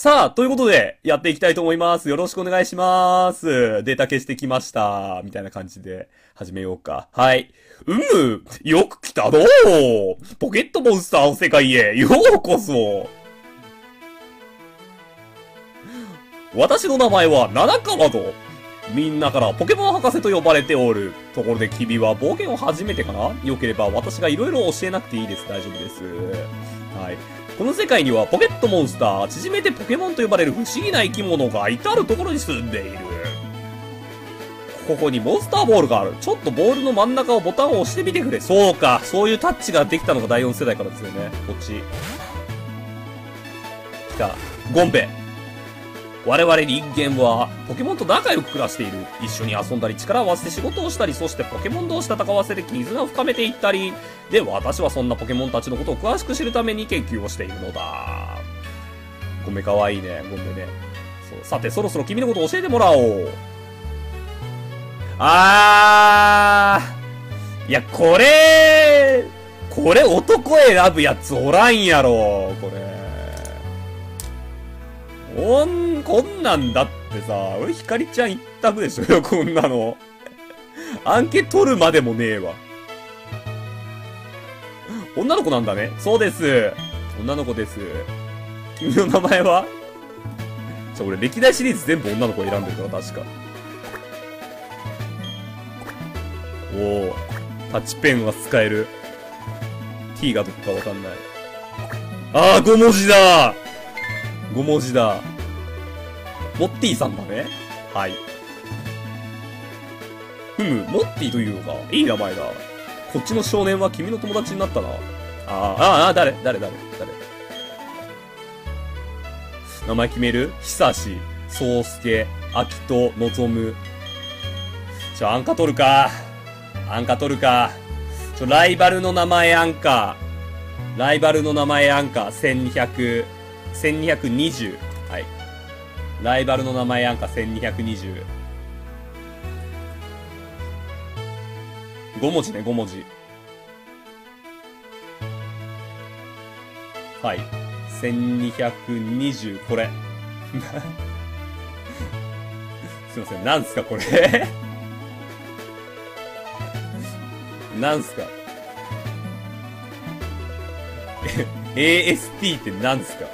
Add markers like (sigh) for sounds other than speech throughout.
さあ、ということで、やっていきたいと思います。よろしくお願いします。データ消してきました。みたいな感じで、始めようか。はい。うむ、よく来たのポケットモンスターの世界へ、ようこそ私の名前は七川と、みんなからポケモン博士と呼ばれておる。ところで君は冒険を初めてかなよければ私が色々教えなくていいです。大丈夫です。はい。この世界にはポケットモンスター、縮めてポケモンと呼ばれる不思議な生き物が至るところに住んでいる。ここにモンスターボールがある。ちょっとボールの真ん中をボタンを押してみてくれ。そうか。そういうタッチができたのが第4世代からですよね。こっち。来た。ゴンベ。我々人間はポケモンと仲良く暮らしている。一緒に遊んだり力を合わせて仕事をしたり、そしてポケモン同士戦わせて絆を深めていったり。で、私はそんなポケモンたちのことを詳しく知るために研究をしているのだ。ゴメかわいいね、ゴメね。そう。さて、そろそろ君のことを教えてもらおう。あー。いや、これ、これ男選ぶやつおらんやろ、これ。おん、こんなんだってさ、俺ひかりちゃん一択でしょよ、(laughs) こんなの。アンケ取るまでもねえわ。女の子なんだね。そうです。女の子です。君の名前は？じゃ、俺歴代シリーズ全部女の子選んでるから、確か。おおタッチペンは使える。t がどこかわかんない。ああ、5文字だ !5 文字だ。モッティさんだね。はい。ふむ、モッティというのか。いい名前だ。こっちの少年は君の友達になったな。ああ、ああ、誰誰誰誰名前決める？久し、宗介、秋と、望む。ちょ、アンカ取るか。アンカ取るか。ちょ、ライバルの名前アンカ。ライバルの名前アンカ。1200、1220。はい。ライバルの名前アンカ1220。5文字ね、5文字。はい。1220、これ。(laughs) すいません、なんすか、これ。(laughs) なんすか。え AST ってなんすか？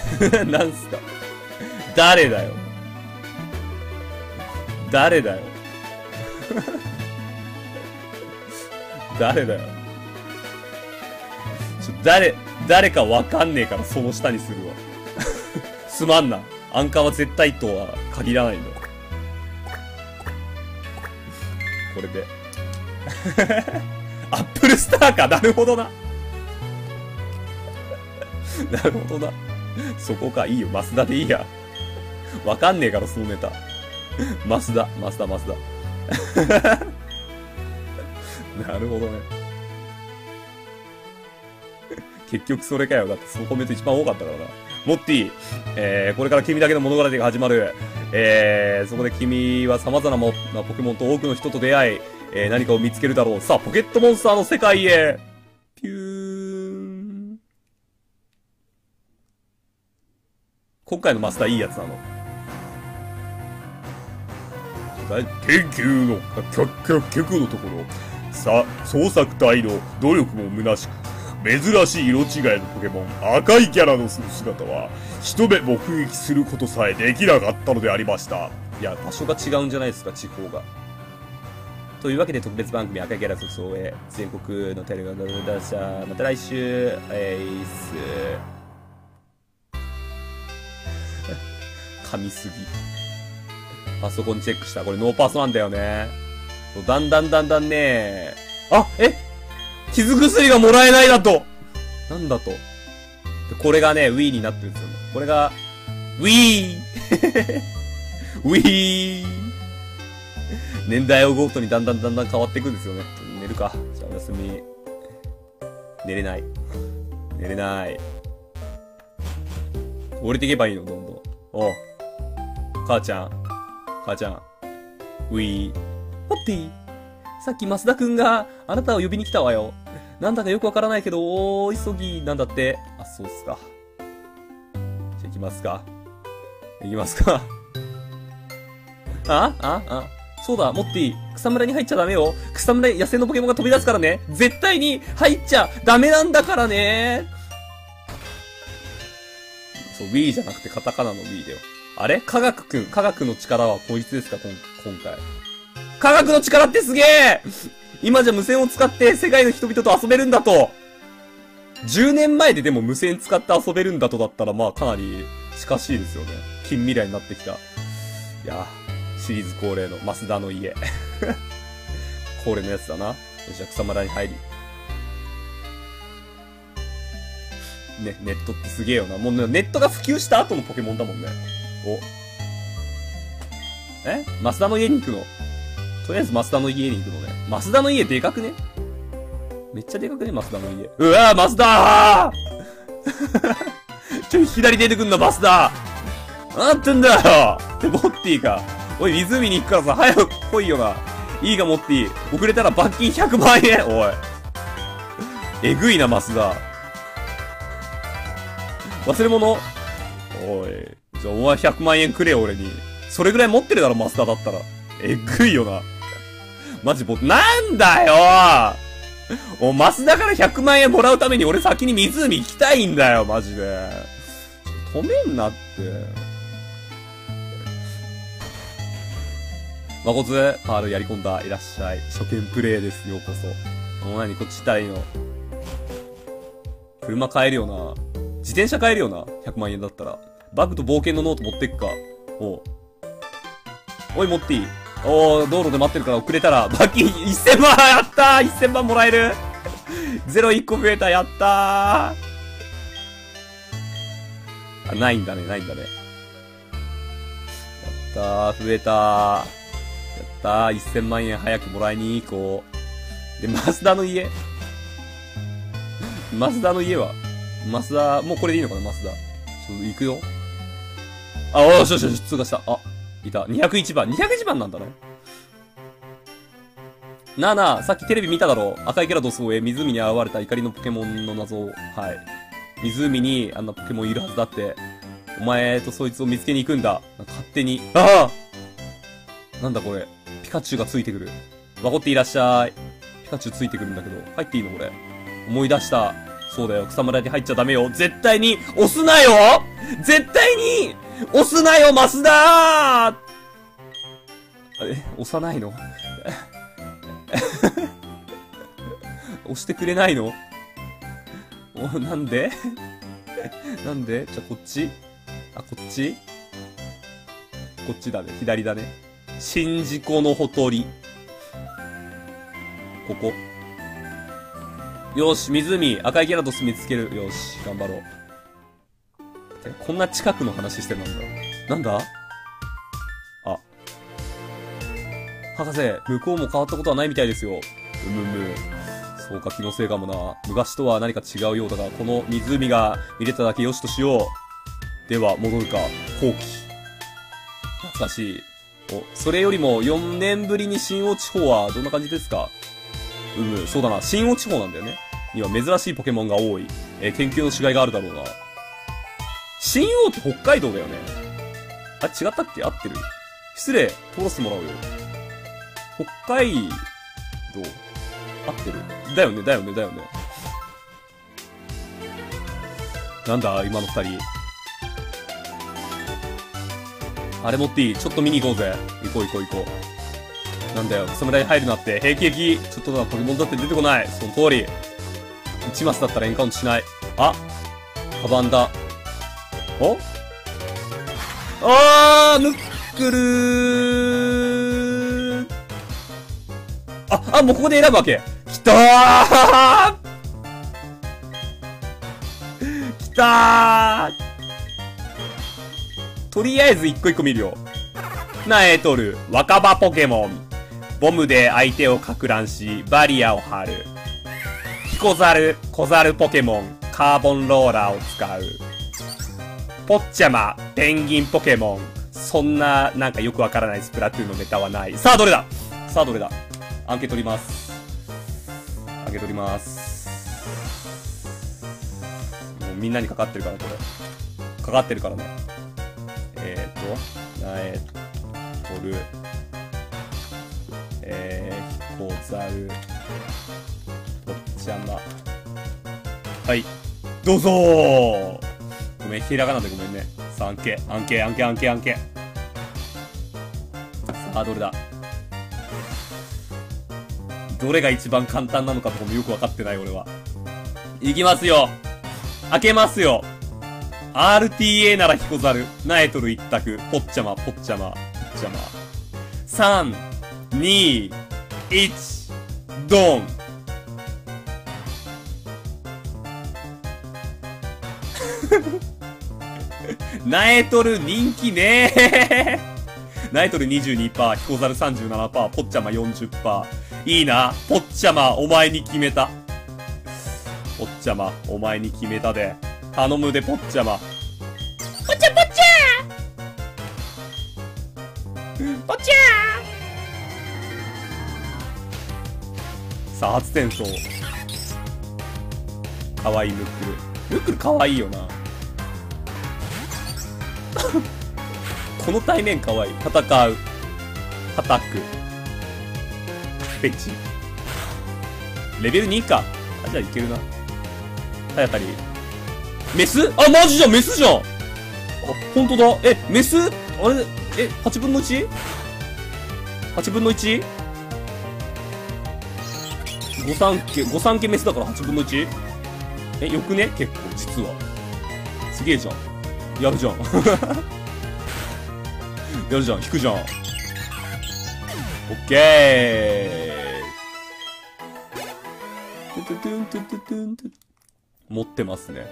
(laughs) なんすか誰だよ。誰だよ。(laughs) 誰だよ。ちょ、誰、誰かわかんねえからその下にするわ。(laughs) すまんな。アンカーは絶対とは限らないんだ。これで。アップルスターか。なるほどな。なるほどな。そこか。いいよ。マスダでいいや。わかんねえから、そのネタ。マスダ、マスダ、マスダ。(laughs) なるほどね。結局それかよ。だってそのコメント一番多かったからな。モッティ、えー、これから君だけの物語が始まる。えー、そこで君は様々なポケモンと多くの人と出会い、えー、何かを見つけるだろう。さあ、ポケットモンスターの世界へ。ピュー今回のマスターいいやつなの。研究の、結局のところ、さ、創作隊の努力も虚しく、珍しい色違いのポケモン、赤いキャラの姿は、一目目撃することさえできなかったのでありました。いや、場所が違うんじゃないですか、地方が。というわけで特別番組赤いキャラ特捜へ、全国のテレビの出した、また来週、えいっす。噛みすぎ。パソコンチェックした。これノーパスなんだよね。だんだんだんだんねあ、え？傷薬がもらえないだとなんだと？でこれがね、Wii になってるんですよ。これが、Wii! Wii! (laughs) 年代をごとにだんだんだんだん変わっていくんですよね。寝るか。じゃあおやすみ。寝れない。寝れない。降りていけばいいの、どんどん。おう。母ちゃん。母ちゃん。ウィー。ホッティさっき増田くんがあなたを呼びに来たわよ。なんだかよくわからないけど、大急ぎなんだって。あ、そうっすか。じゃ行きますか。行きますか。あああそうだ、持っていい。草むらに入っちゃダメよ。草むらに野生のポケモンが飛び出すからね。絶対に入っちゃダメなんだからね。そう、Wii じゃなくてカタカナの Wii だよ。あれ？科学くん、科学の力はこいつですか？今今回。科学の力ってすげえ今じゃ無線を使って世界の人々と遊べるんだと10年前ででも無線使って遊べるんだとだったらまあかなり近しいですよね。近未来になってきた。いやシリーズ恒例の増田の家。(laughs) 恒例のやつだな。よし、草むらに入り。ね、ネットってすげえよな。もうネットが普及した後のポケモンだもんね。お。え？増田の家に行くの？とりあえず増田の家に行くのね。増田の家でかくね？めっちゃでかくね？増田の家。うわー増田 (laughs) ちょい左出てくんな、増田なんてんだよってモッティか。おい、湖に行くからさ、早く来いよな。いいがモッティ。遅れたら罰金100万円おい。えぐいな、増田。忘れ物？おい。じゃあお前100万円くれよ、俺に。それぐらい持ってるだろ、マスターだったら。えぐいよな。マジぼ、なんだよお、マスダから100万円もらうために俺先に湖行きたいんだよ、マジで。止めんなって。まこつ、パールやり込んだ。いらっしゃい。初見プレイです。ようこそ。もう何こっち行ったらいいの？車買えるよな。自転車買えるよな。100万円だったら。バッグと冒険のノート持ってくか。おおい、持っていいおー、道路で待ってるから遅れたら、罰金1000万やったー !1000 万もらえる (laughs) ゼロ1個増えたやったーあ、ないんだね、ないんだね。やったー、増えたー。やったー、1000万円早くもらいに行こう。で、マスダの家マスダの家はマスダ、もうこれでいいのかな、マスダ。ちょっと行くよ。あ、おしよしよし、通過した。あ、いた。201番。201番なんだね。なあなあ、さっきテレビ見ただろ赤いキャラドスをえ、湖に現れた怒りのポケモンの謎を。はい。湖にあんなポケモンいるはずだって。お前とそいつを見つけに行くんだ。勝手に。ああなんだこれ。ピカチュウがついてくる。わこっていらっしゃい。ピカチュウついてくるんだけど。入っていいのこれ。思い出した。そうだよ。草むらに入っちゃダメよ。絶対に押すなよ絶対に押すなよ、マスダーえ、押さないの？(laughs) 押してくれないの？お、なんで？なんで？じゃ、こっちあ、こっち？こっちだね。左だね。宍道湖のほとり。ここ。よし、湖、赤いキャラドス見つける。よし、頑張ろう。こんな近くの話してるんだ。なんだ？あ。博士、向こうも変わったことはないみたいですよ。うむむ。そうか、気のせいかもな。昔とは何か違うようだが、この湖が見れただけよしとしよう。では、戻るか。後期。懐かしい。お、それよりも4年ぶりに新王地方はどんな感じですか？うむ、そうだな。新王地方なんだよね。には珍しいポケモンが多い。え、研究のしがいがあるだろうな。新王って北海道だよね。あ、違ったっけ？合ってる失礼。通らせてもらうよ。北海道合ってるだよね、だよね、だよね。なんだ、今の二人。あれ持っていい？ちょっと見に行こうぜ。行こう行こう行こう。なんだよ、草むらに入るなって。平気平気。ちょっとな、ポケモンだって出てこない。その通り。1マスだったらエンカウントしない。あカバンだ。お？あー、ムックルー。あ、あ、もうここで選ぶわけ。きたーきたーとりあえず一個一個見るよ。なえとる、若葉ポケモン。ボムで相手をかく乱し、バリアを張る。ヒコザル、小ザルポケモン、カーボンローラーを使う。ポッチャマ、ペンギンポケモン。そんな、なんかよくわからないスプラトゥーンのネタはない。さあ、どれだ？さあ、どれだ？アンケ取ります。アンケ取ります。もうみんなにかかってるから、これ。かかってるからね。えーと、なえとる、えー、ひこざる、ぽっちゃま。はい。どうぞーごめん、ひらがなでごめんね。さあ、案件、案件、案件、案件、案件。さあ、どれだ？どれが一番簡単なのかとかもよくわかってない、俺は。いきますよ開けますよ !RTA ならヒコザル、ナエトル一択、ポッチャマ、ポッチャマ、ポッチャマ。3、2、1、ドンナエトル人気ねー (laughs) ナエトル22%、ヒコザル37%、ポッチャマ40%。いいな。ポッチャマ、お前に決めた。ポッチャマ、お前に決めたで。頼むで、ポッチャマ。ポッチャポッチャポッチャさあ、初転送。かわいいムックル。ムックルかわいいよな。この対面かわいい。戦う。叩く。フェチ。レベル2か。あ、じゃあいけるな。体当たり。メス？あ、マジじゃんメスじゃんあ、ほんとだ。え、メス？あれ？え、8分の 1?8 分の 1? 御三家、御三家メスだから8分の 1? え、よくね？結構、実は。すげえじゃん。やるじゃん。やるじゃん。引くじゃん。オッケー。持ってますね。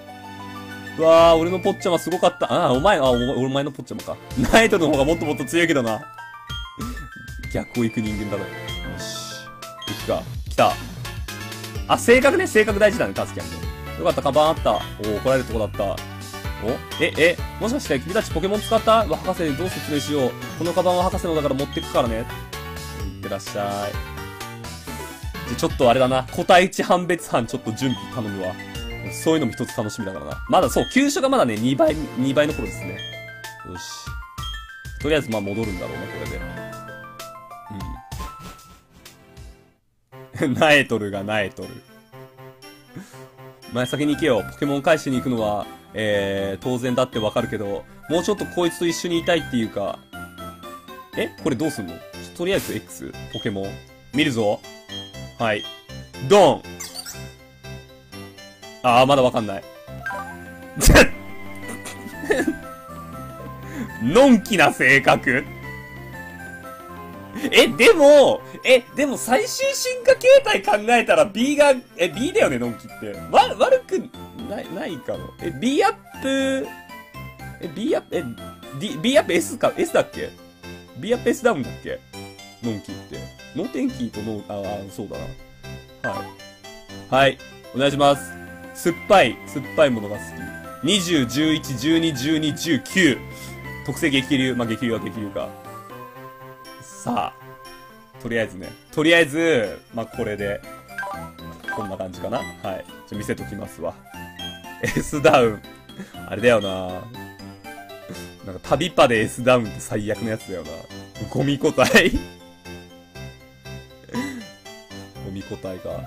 うわあ、俺のポッチャマすごかった。ああ、お前、あお前、お前のポッチャマか。ナイトの方がもっともっと強いけどな。逆を行く人間だな。よし。行くか。来た。あ、性格ね、性格大事だね、タスキャン。よかった、カバンあった。おお、怒られるとこだった。おえ、え、もしかして君たちポケモン使った？わ、博士にどう説明しよう。このカバンは博士のだから持ってくからね。いってらっしゃい。じゃ、ちょっとあれだな。個体値判別班ちょっと準備頼むわ。そういうのも一つ楽しみだからな。まだそう、急所がまだね、2倍、2倍の頃ですね。よし。とりあえずまあ戻るんだろうな、これで。うん。ナエトルがナエトル。前先に行けよ。ポケモン返しに行くのは、えー、当然だってわかるけど、もうちょっとこいつと一緒にいたいっていうか、えこれどうすんの？とりあえず X、ポケモン。見るぞ。はい。ドンああ、まだわかんない。(laughs) のんきな性格え、でも、え、でも最終進化形態考えたら B が、え、B だよね、のんきって。わ、悪くない、ないかの。え、B アップ、え、B アップ、え、D、B アップ S か、S だっけ ?B アップ S ダウンだっけ？のんきって。ノーテンキーとノー、ああ、そうだな。はい。はい。お願いします。酸っぱい、酸っぱいものが好き。20、11、12、12、19。特性激流。まあ、激流は激流か。さあ。とりあえずね。とりあえず、まあ、これで、こんな感じかな。はい。じゃ、見せときますわ。S ダウン。あれだよななんか旅パで S ダウンって最悪のやつだよな。ゴミ個体ゴミ個体か。ね。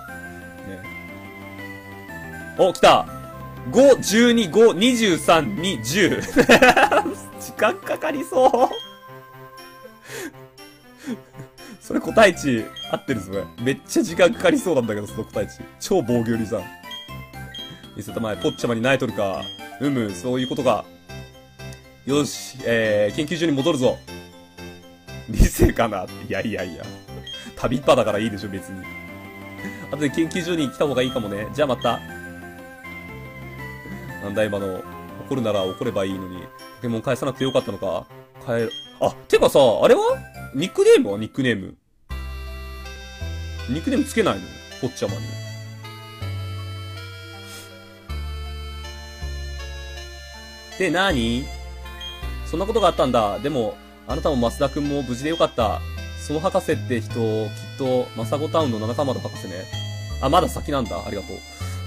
お、来た !5、12、5、23、2、10。時間かかりそうそれ個体値合ってるそれ。めっちゃ時間かかりそうなんだけど、その個体値。超防御率じゃん。見せたまえ、ポッチャマに泣いとるか。うむ、そういうことか。よし、えー、研究所に戻るぞ。理性かないやいやいや。旅っぱだからいいでしょ、別に。後で研究所に来た方がいいかもね。じゃあまた。なんだ今の。怒るなら怒ればいいのに。ポケモン返さなくてよかったのか返る。あ、てかさ、あれは？ニックネームはニックネーム。ニックネームつけないの？ポッチャマに。で、なにそんなことがあったんだ。でも、あなたも増田くんも無事でよかった。その博士って人、きっと、マサゴタウンの七かまど博士ね。あ、まだ先なんだ。ありがとう。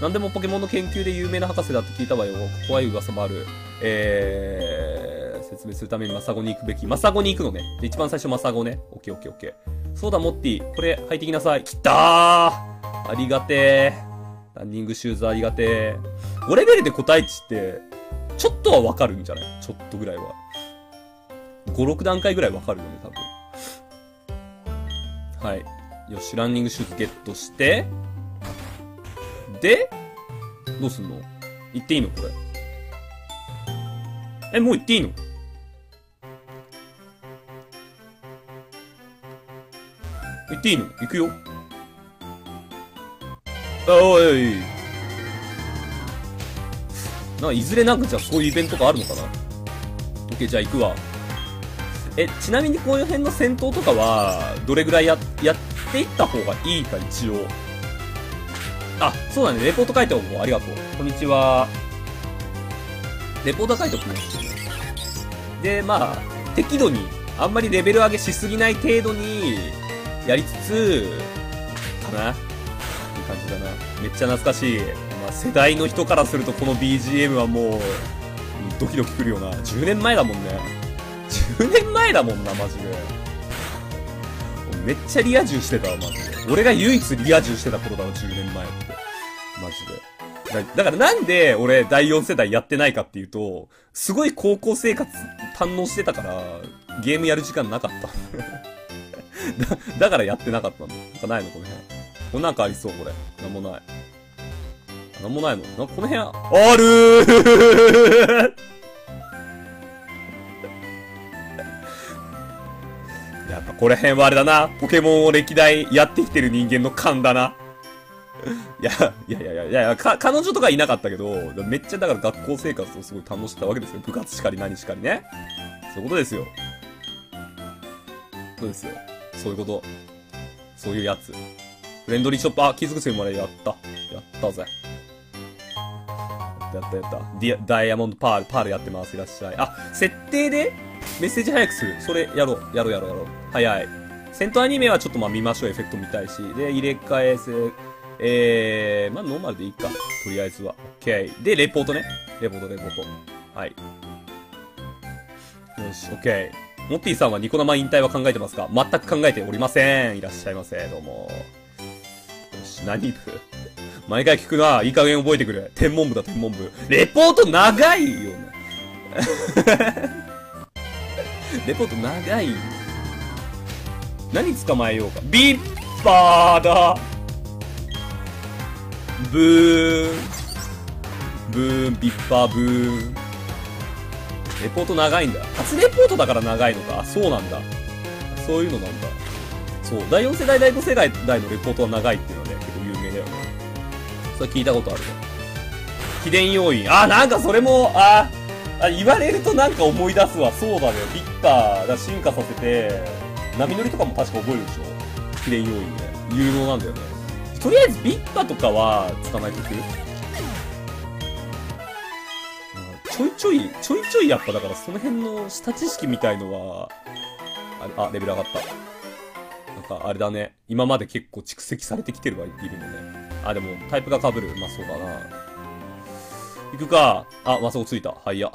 何でもポケモンの研究で有名な博士だって聞いたわよ。怖い噂もある。えー、説明するためにマサゴに行くべき。マサゴに行くのね。で、一番最初マサゴね。オッケーオッケーオッケー。そうだ、モッティ。これ、履いてきなさい。きたーありがてー。ランニングシューズありがてー。5レベルで個体値って、ちょっとはわかるんじゃない？ちょっとぐらいは。5、6段階ぐらいわかるよね、多分。はい。よし、ランニングシューズゲットして、で、どうすんの？行っていいの？これ。え、もう行っていいの？行っていいの？行くよ。あ、おいおい。な、いずれなんかじゃあそういうイベントがあるのかな？オッケー、じゃあ行くわ。え、ちなみにこの辺の戦闘とかは、どれぐらいや、やっていった方がいいか、一応。あ、そうだね。レポート書いておこう。ありがとう。こんにちは。レポート書いておくね。で、まあ、適度に、あんまりレベル上げしすぎない程度に、やりつつ、かな。いい感じだな。めっちゃ懐かしい。まあ、世代の人からするとこの BGM はもう、ドキドキくるよな。10年前だもんね。10年前だもんな、マジで。めっちゃリア充してたわ、マジで。俺が唯一リア充してた頃だわ、10年前って。マジで。だだからなんで俺第4世代やってないかっていうと、すごい高校生活堪能してたから、ゲームやる時間なかった (laughs) だ。だからやってなかったの。なんかないのこの辺。これなんかありそう、これ。なんもない。なんもないのなんこの辺、あるーやっぱこれ辺はあれだな。ポケモンを歴代やってきてる人間の勘だな。いや、いやいやいやいや、か、彼女とかいなかったけど、めっちゃだから学校生活をすごい楽しんたわけですよ。部活しかり何しかりね。そういうことですよ。そうですよ。そういうこと。そういうやつ。フレンドリーショップ、あ、気づくせまでやった。やったぜ。やったやったやった。ディア、ダイヤモンドパール、パールやってます。いらっしゃい。あ、設定で？メッセージ早くする。それ、やろう。やろうやろうやろう。早い。戦闘アニメはちょっとまあ見ましょう。エフェクト見たいし。で、入れ替えせ、えー、まあノーマルでいいか。とりあえずは。OK。で、レポートね。レポート、レポート。はい。よし、OK。モッティさんはニコ生引退は考えてますか？全く考えておりません。いらっしゃいませ。どうも。よし、何部？毎回聞くな。いい加減覚えてくれ。天文部だ、天文部。レポート長いよね。(laughs) レポート長い。何捕まえようか。ビッパーだブーン。ブーン、ビッパーブーン。レポート長いんだ。初レポートだから長いのか。そうなんだ。そういうのなんだ。そう。第4世代、第5世代のレポートは長いっていうそれ聞いたことある。秘伝要因。あ、なんかそれも、あ、あ、言われるとなんか思い出すわ。そうだね。ビッターが進化させて、波乗りとかも確か覚えるでしょ秘伝要因ね。有能なんだよね。とりあえずビッタとかは捕まえとく？ちょいちょい、ちょいちょいやっぱだからその辺の下知識みたいのは、あ、あレベル上がった。なんかあれだね。今まで結構蓄積されてきてるはいるのね。あ、でもタイプが被る。まあそうだな。行くか。あ、まあ、そこ着いた。はいや。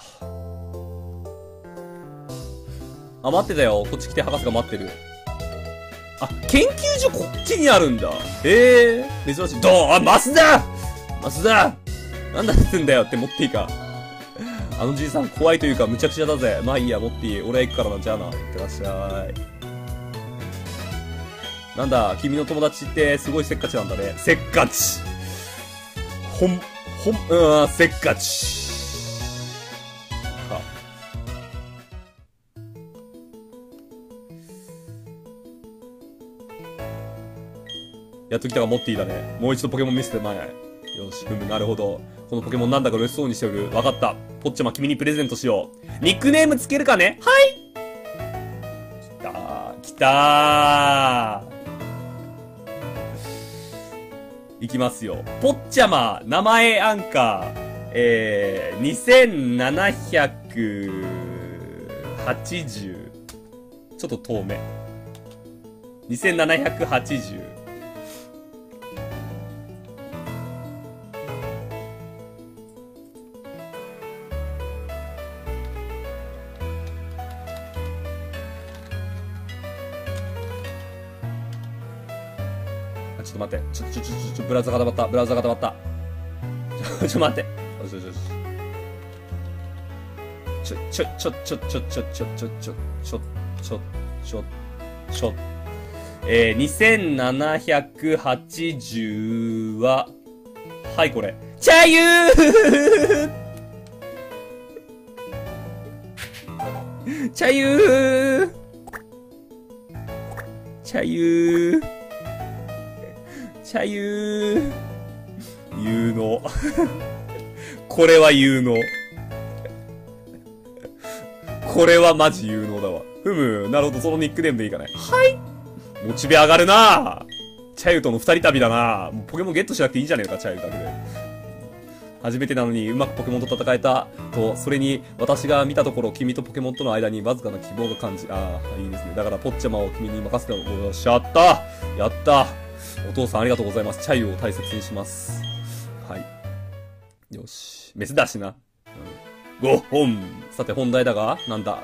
あ、待ってたよ。こっち来て博士が待ってる。あ、研究所こっちにあるんだ。へえー、珍しい。どう？あ、マスダマスダなんだってんだよって持っていいか。あのじいさん怖いというかむちゃくちゃだぜ。まあいいや、持っていい。俺は行くからな。じゃあな。いってらっしゃい。なんだ、君の友達ってすごいせっかちなんだね。せっかち。ほん、ほん、うん、せっかち。は。やっときたが持っていいだね。もう一度ポケモン見せてまい。よし、ふむ、なるほど。このポケモンなんだか嬉しそうにしておる。わかった。ポッチャマ君にプレゼントしよう。ニックネームつけるかね？はい来たー。来たー。いきますよ。ポッチャマ、名前アンカー、えー、2780。ちょっと遠め。2780。ブラウザ固まった。ブラウザ固まった。ちょ、ちょ、待って。よしよしよし。ちょ、ちょ、ちょ、ちょ、ちょ、ちょ、ちょ、ちょ、ちょ、ちょ、ちょ、ちょ、ちょ、えー、2780は、はい、これ。チャユーチャユーチャユーチャユー有能。これは有能。これはマジ有能だわ。ふむ、なるほど、そのニックネームでいいかね。はいモチベ上がるなチャユとの二人旅だなもうポケモンゲットしなくていいんじゃねえか、チャユだけで。初めてなのにうまくポケモンと戦えた。と、それに私が見たところ君とポケモンとの間にわずかな希望が感じ、ああ、いいですね。だからポッチャマを君に任せてもよっしゃったやったお父さんありがとうございます。チャイを大切にします。はい。よし。メスだしな。うん。ご本さて本題だが、なんだ？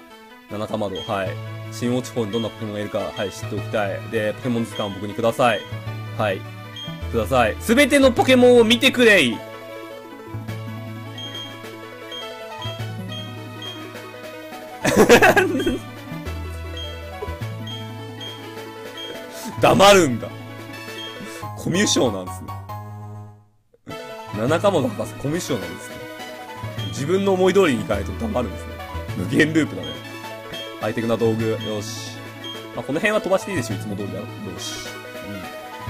七かまど。はい。新王地方にどんなポケモンがいるか、はい、知っておきたい。で、ポケモン図鑑を僕にください。はい。ください。すべてのポケモンを見てくれい (laughs) 黙るんだ。コミュ障なんですね。七かもの博士コミュ障なんですね。自分の思い通りにいかないと黙るんですね。無限ループだね。ハイテクな道具。よし。まあ、この辺は飛ばしていいでしょ、いつも通りだよ。よし。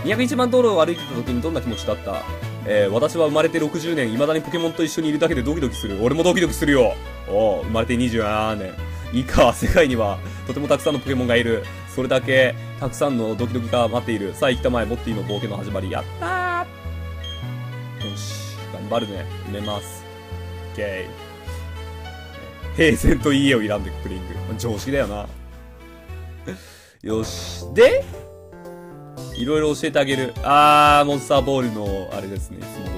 うん。201番道路を歩いてた時にどんな気持ちだった？えー、私は生まれて60年、未だにポケモンと一緒にいるだけでドキドキする。俺もドキドキするよ。お生まれて27年。いいか、世界にはとてもたくさんのポケモンがいる。それだけ、たくさんのドキドキが待っている。さあ行ったまえ、モッティの冒険の始まり。やったーよし、頑張るね。埋めます。オッケー。平然と家を選んでくリング。常識だよな。よし。で、いろいろ教えてあげる。あー、モンスターボールの、あれですね。いつも通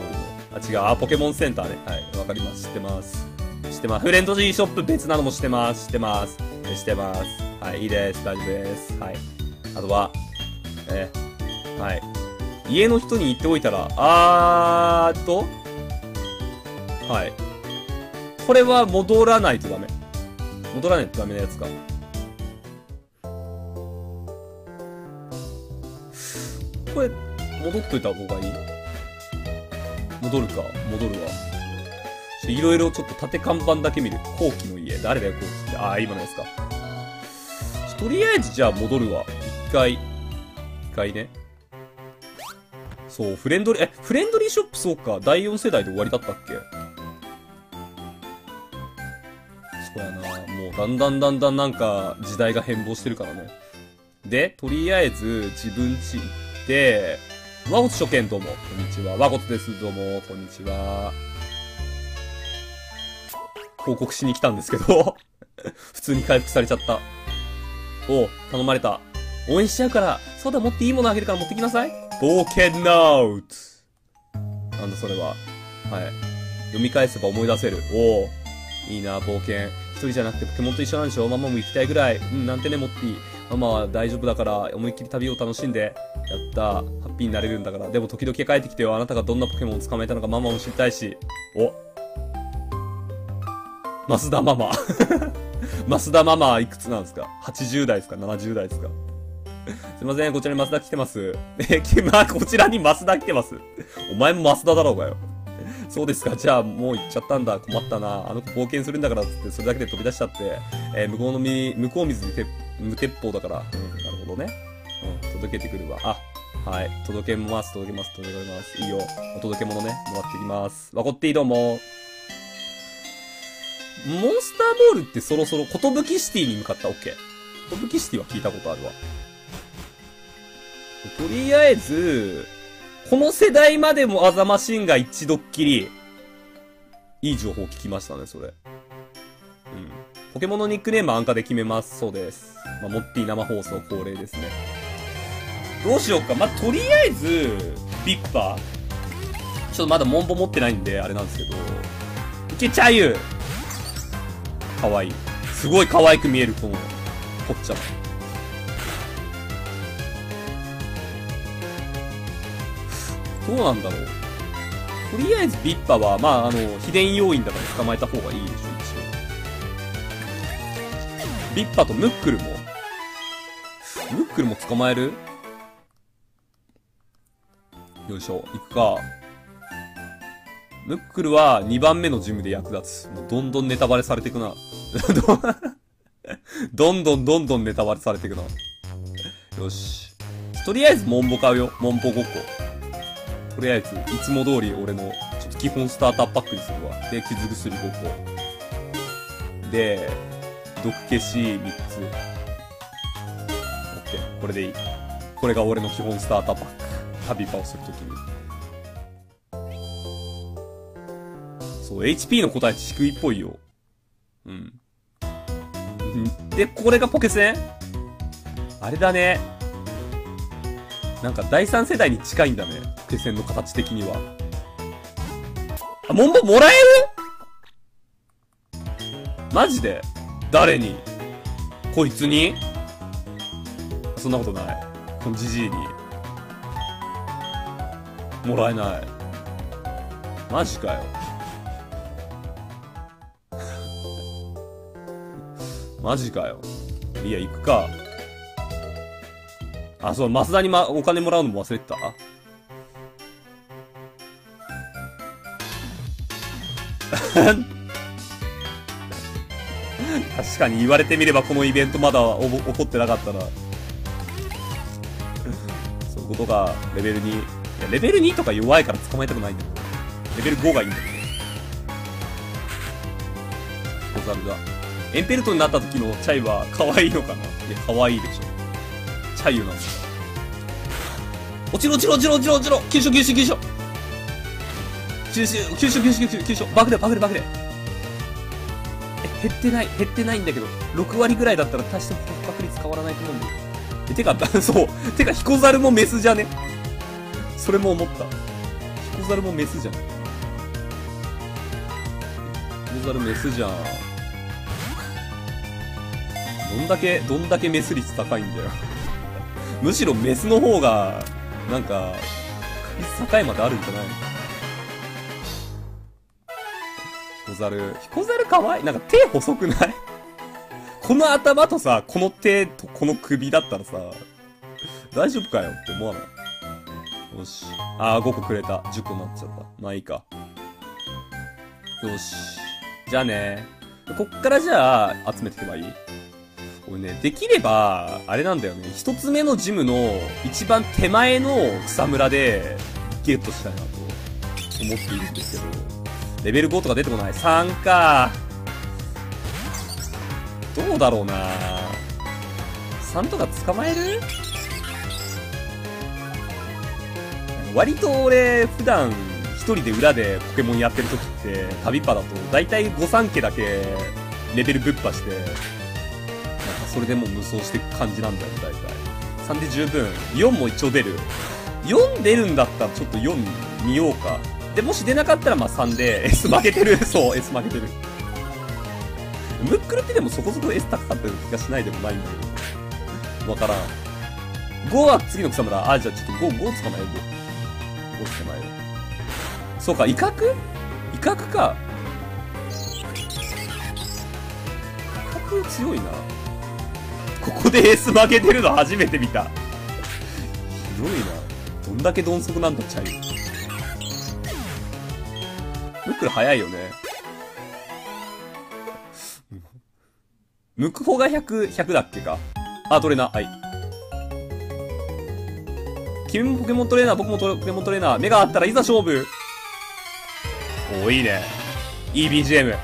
りの。あ、違う。あ、ポケモンセンターね。はい。わかります。知ってます。知ってます。フレンドジーショップ別なのも知ってます。知ってます。してます。はい、いいです。大丈夫です。はい。あとは、えはい。家の人に言っておいたら、あーっと、はい。これは戻らないとダメ。戻らないとダメなやつか。これ、戻っといた方がいい？戻るか？戻るわ。いろいろちょっと縦看板だけ見る。後期の家。誰だよ、後期って。ああ、今のやつか。とりあえずじゃあ戻るわ。一回。一回ね。そう、フレンドリー、え、フレンドリーショップそうか。第4世代で終わりだったっけ？そうやな。もうだんだんだんだんなんか時代が変貌してるからね。で、とりあえず自分家行って、和骨初見どうも、こんにちは。和骨です、どうも、こんにちは。報告しに来たんですけど (laughs) 普通に回復されちゃった。お頼まれた。応援しちゃうから、そうだ、持っていいものあげるから持ってきなさい。冒険ノートなんだそれは。はい。読み返せば思い出せる。おおいいな、冒険。一人じゃなくてポケモンと一緒なんでしょ？ママも行きたいぐらい。うん、なんてね、モッティ。ママは大丈夫だから、思いっきり旅を楽しんで。やったハッピーになれるんだから。でも時々帰ってきてよ。あなたがどんなポケモンを捕まえたのかママも知りたいし。お。増田ママ。(laughs) 増田ママはいくつなんですか ?80 代ですか ?70 代ですか？(laughs) すいません、こちらに増田来てます。(laughs) え、(laughs) まあ、こちらに増田来てます。お前も増田だろうがよ。そうですか。じゃあ、もう行っちゃったんだ。困ったな。あの子冒険するんだからっ、つって、それだけで飛び出しちゃって。えー、向こうのみ、向こう水にて無鉄砲だから。うん、なるほどね。うん、届けてくるわ。あ、はい。届けます、届けます、届けます。いいよ。お届け物ね、もらってきます。わこっていいどうも。モンスターボールってそろそろ、ことぶきシティに向かった？オッケー。ことぶきシティは聞いたことあるわ。とりあえず、この世代までもアザマシンが一度っきり、いい情報聞きましたね、それ。うん。ポケモンのニックネーム安価で決めます。そうです。まあ、モッティ生放送恒例ですね。どうしようか。まあ、とりあえず、ビッパー。ちょっとまだモンボ持ってないんで、あれなんですけど。いけちゃゆかわいい。すごい可愛く見える、この、こっちゃどうなんだろう。とりあえずビッパは、まあ、あの、秘伝要員だから捕まえた方がいいでしょ、一応。ビッパとムックルも。ムックルも捕まえる？よいしょ、行くか。ムックルは2番目のジムで役立つ。もうどんどんネタバレされていくな。(laughs) どんどんどんどんネタバレされていくな。よし。とりあえずモンボ買うよ。モンボ5個。とりあえず、いつも通り俺の、ちょっと基本スターターパックにするわ。で、傷薬5個。で、毒消し3つ。オッケー。これでいい。これが俺の基本スターターパック。旅パをするときに。そう、HP の答え低いっぽいよ。うん。で、これがポケセン？あれだね。なんか第三世代に近いんだね。ポケセンの形的には。あ、モンボもらえる？マジで？誰に？こいつに？そんなことない。このジジイに。もらえない。マジかよ。(laughs) マジかよ。いや、行くか。あ、そう、マスダにま、お金もらうのも忘れてた？(laughs) 確かに言われてみればこのイベントまだお起こってなかったな。そういうことが、レベル2。いや、レベル2とか弱いから捕まえたくないんだけど。レベル5がいいんだけど。小猿が。エンペルトになった時のチャイは可愛いのかな？いや、可愛いでしょ。チャイユなんだ。落ちろ落ちろ落ちろ落ちろ落ちろ急所急所急所急所急所急所急所急所バグれバグれバグれえ、減ってない、減ってないんだけど、6割ぐらいだったら大して捕獲率変わらないと思うんだよ。え、てか、(laughs) そう、てか、ヒコザルもメスじゃね？それも思った。ヒコザルもメスじゃん。ヒコザルメスじゃん。どんだけ、どんだけメス率高いんだよ。むしろメスの方が、なんか、確率高いまであるんじゃない？ヒコザル。ヒコザルかわい？い。なんか手細くない？この頭とさ、この手とこの首だったらさ、大丈夫かよって思わない？よし。あー、5個くれた。10個になっちゃった。まあいいか。よし。じゃあね。こっからじゃあ、集めていけばいい？俺ね、できれば、あれなんだよね。一つ目のジムの一番手前の草むらでゲットしたいなと思っているんですけど、レベル5とか出てこない ?3 か。どうだろうな3とか捕まえる？割と俺、普段一人で裏でポケモンやってる時って、旅パだと、だいたい御三家だけレベルぶっ破して、それでもう無双していく感じなんだよ、大体。3で十分。4も一応出る。4出るんだったらちょっと4見ようか。で、もし出なかったらまあ3で S 負けてる。(laughs) そう、S 負けてる。ムックルってでもそこそこ S 高かった気がしないでもないんだけど。わからん。5は次の草むら。あ、じゃあちょっと5、5捕まえよう。5捕まえよう。そうか、威嚇？威嚇か。威嚇強いな。ここでエース負けてるの初めて見た。ひどいな。どんだけ鈍足なんだ、チャイ。ムックル早いよね。ムクホが100、100だっけか。あ、トレーナー。はい。君もポケモントレーナー、僕もポケモントレーナー。目があったらいざ勝負おいいね。いい BGM。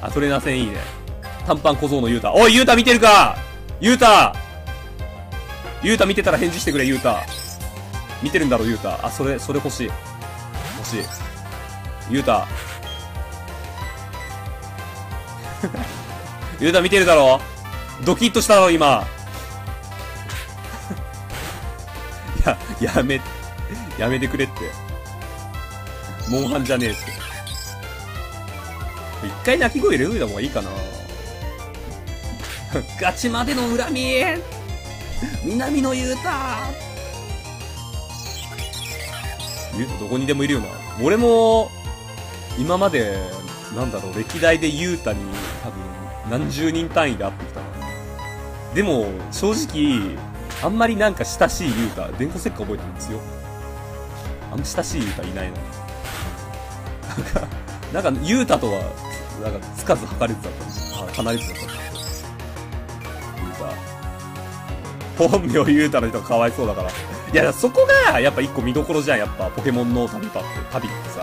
あ、トレーナー戦いいね。短パン小僧のユータ。おい、ユータ見てるかユータユータ見てたら返事してくれ、ユータ。見てるんだろ、ユータ。あ、それ、それ欲しい。欲しい。ユータ。(laughs) ユータ見てるだろドキッとしたろ、今。(laughs) や、やめ、やめてくれって。モンハンじゃねえって。一回鳴き声入れといた方がいいかな。ガチまでの恨み南のユータユータどこにでもいるよな。俺も、今まで、なんだろう、歴代でユータに多分何十人単位で会ってきたな。でも、正直、あんまりなんか親しいユータ、電光石火覚えてるんですよ。あんま親しいユータいないな。なんか、なんか、ユータとは、なんか、つかず離れてたんですあ離れてたんで本名ユータの人がかわいそうだから。いや、そこが、やっぱ一個見どころじゃん、やっぱ、ポケモンの旅パって、旅ってさ。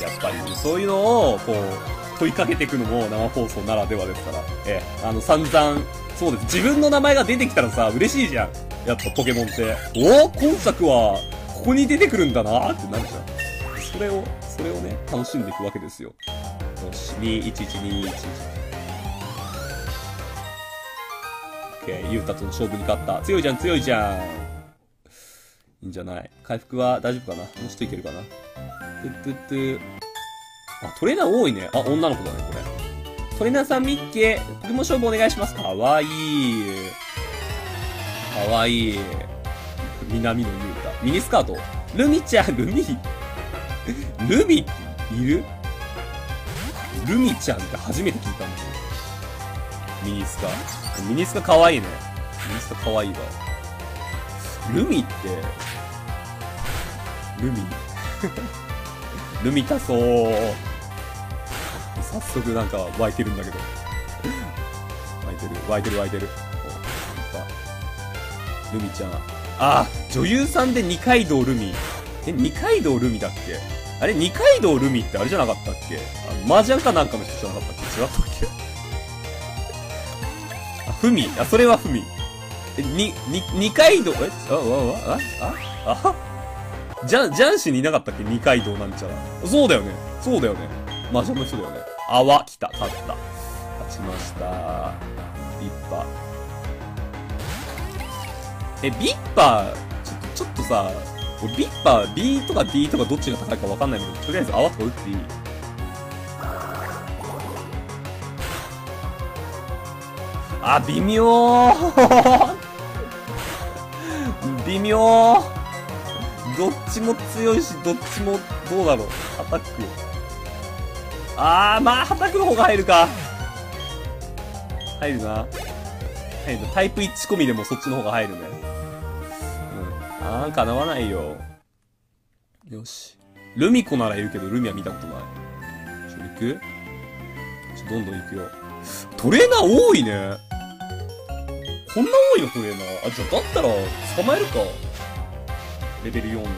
やっぱり、そういうのを、こう、問いかけていくのも生放送ならではですから。ええ、あの、散々、そうです。自分の名前が出てきたらさ、嬉しいじゃん。やっぱポケモンって。おお今作は、ここに出てくるんだなってなるじゃん。それを、それをね、楽しんでいくわけですよ。よし、211211。ケー、ユータとの勝負に勝った。強いじゃん、強いじゃん。いいんじゃない？回復は大丈夫かな？もうちょっといけるかな？トゥトゥトゥ。あ、トレーナー多いね。あ、女の子だね、これ。トレーナーさんミッケ、ポケモン勝負お願いします。かわいい。かわいい。南のユータ。ミニスカート。ルミちゃん、ルミルミっている？ルミちゃんって初めて聞いたんだよ。ミニスカ。ミニスカかわいいね。ミニスカかわいいわ。ルミって、ルミ？(laughs) ルミたそう。早速なんか湧いてるんだけど。湧いてる、湧いてる、湧いてる。ルミちゃん。あ、女優さんで二階堂ルミ。え、二階堂ルミだっけ？あれ、二階堂ルミってあれじゃなかったっけ？あの、麻雀かなんかの人じゃなかったっけ？違ったっけ？あ、ふみ。あ、それはふみ。え、に、に、二階堂、え？あ、あ、あ、あ、あ、じゃん、ジャンシにいなかったっけ？二階堂なんちゃら。そうだよね。そうだよね。麻雀の人だよね。あわ、来た、勝った。勝ちました。ビッパー。え、ビッパー、ちょっと、ちょっとさ、ビッパー、B とか D とかどっちが高いかわかんないけど、とりあえず泡とか打っていい？あ、微妙 (laughs) 微妙どっちも強いし、どっちも、どうだろう。アタック。あー、まあ、アタックの方が入るか。入るな。入る。タイプ1込みでもそっちの方が入るね。うん。あー、叶わないよ。よし。ルミ子ならいるけど、ルミは見たことない。ちょ、行く？ちょ、どんどん行くよ。トレーナー多いね。こんな多いの？トレーナー。あ、じゃあ、だったら、捕まえるか。レベル4とかなん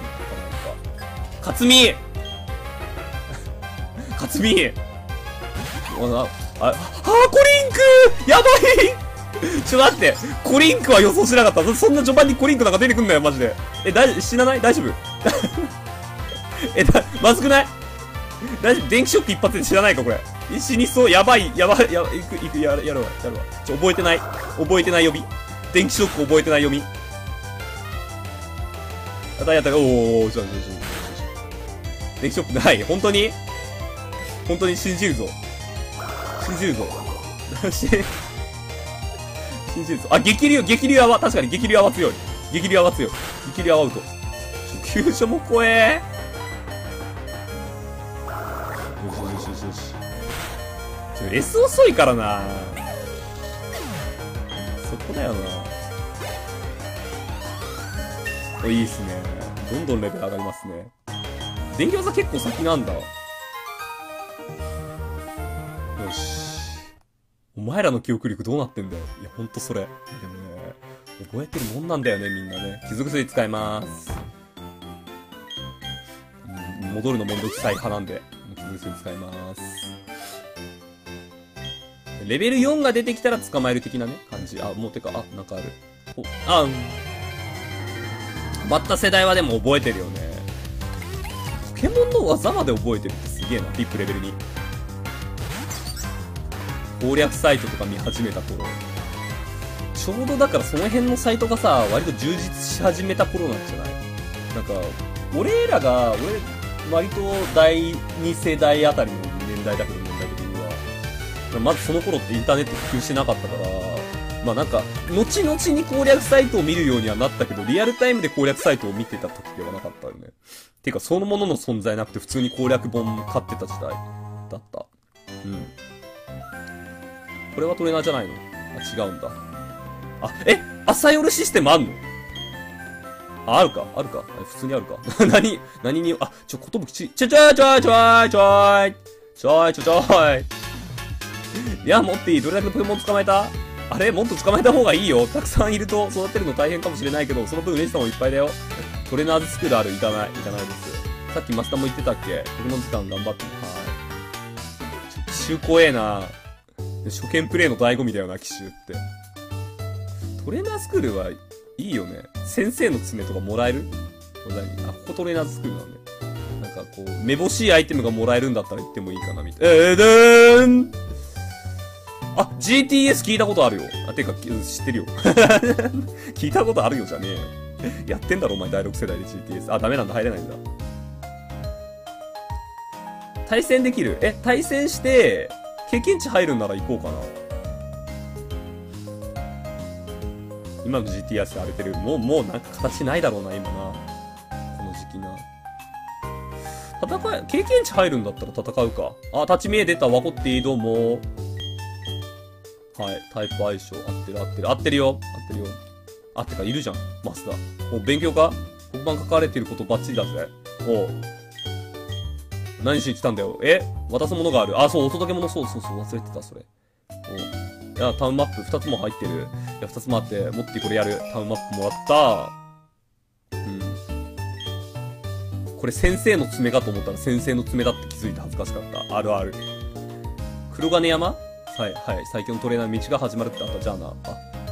か。勝美 (laughs) 勝美あ、あ、あ、コリンクやばいちょ、待って。コリンクは予想しなかった。そんな序盤にコリンクなんか出てくんなよ、マジで。え、だい、死なない？大丈夫？(laughs) え、だ、まずくない？大丈夫？電気ショック一発で知らないか、これ。え死にそう。やばい、やばい、やばい、いく、いく、やる、やるわ、やるわ。ちょ、覚えてない。覚えてない読み。電気ショック覚えてない読み。やったやった、おーおー、ちょ、ちょ、ちょ、ちょ、電気ショックない。本当に？本当に信じるぞ。信じるぞ。(laughs) 信じるぞ。あ、激流、激流泡、確かに激流泡強い。激流泡強い。激流泡アウト。急所も怖え。よ S 遅いからなそこだよなお、いいっすね。どんどんレベル上がりますね。電気技結構先なんだ。よし。お前らの記憶力どうなってんだよ。いや、ほんとそれ。でもね、覚えてるもんなんだよね、みんなね。傷薬使います。うん戻るのめんどくさい派なんで、傷薬使います。レベル4が出てきたら捕まえる的なね、感じ。あ、もうてか、あ、なんかある。お、あ、うん。バッタ世代はでも覚えてるよね。ポケモンの技まで覚えてるってすげえな、ピップレベルに。攻略サイトとか見始めた頃。ちょうどだからその辺のサイトがさ、割と充実し始めた頃なんじゃない？なんか、俺らが、俺、割と第2世代あたりの年代だけど、まずその頃ってインターネット普及してなかったから、まあなんか、後々に攻略サイトを見るようにはなったけど、リアルタイムで攻略サイトを見てた時ではなかったよね。てか、そのものの存在なくて普通に攻略本買ってた時代だった。うん。これはトレーナーじゃないの？あ、違うんだ。あ、え？朝夜システムあんの？あ、あるかあるか普通にあるか (laughs) 何何に、あ、ちょ、ことぶきち、ちょちょちょちょいちょいちょいちょちょいいや、持っていいどれだけポケモン捕まえた？あれ？もっと捕まえた方がいいよ。たくさんいると育てるの大変かもしれないけど、その分嬉しさもいっぱいだよ。トレーナーズスクールある行かない。行かないです。さっきマスターも言ってたっけ？ポケモン時間頑張って。はい。奇襲怖えな初見プレイの醍醐味だよな、奇襲って。トレーナースクールはいいよね。先生の爪とかもらえる？あ、ここトレーナーズスクールなんで。なんかこう、めぼしいアイテムがもらえるんだったら行ってもいいかな、みたいな。えー、でーんあ、GTS 聞いたことあるよ。あ、てか、知ってるよ。(laughs) 聞いたことあるよじゃねえよ。やってんだろ、お前、第6世代で GTS。あ、ダメなんだ、入れないんだ。対戦できる？え、対戦して、経験値入るんなら行こうかな。今の GTS 荒れてる。もう、もうなんか形ないだろうな、今な。この時期な。戦い、経験値入るんだったら戦うか。あ、立ち見え出た。わこっていい、どうも。はい。タイプ相性。合ってる合ってる。合ってるよ。合ってるよ。あ、ってか、いるじゃん。マスター。お、勉強か？黒板書かれてることバッチリだぜ。おう。何しに来たんだよ？え？渡すものがある。あ、そう、お届け物、そうそうそう、忘れてた、それ。おいや、タウンマップ2つも入ってる。いや、2つもあって、持ってこれやる。タウンマップもらった。うん。これ先生の爪かと思ったら先生の爪だって気づいて恥ずかしかった。あるある。黒金山？はい、はい。最強のトレーナー道が始まるってあった。じゃあな。あ、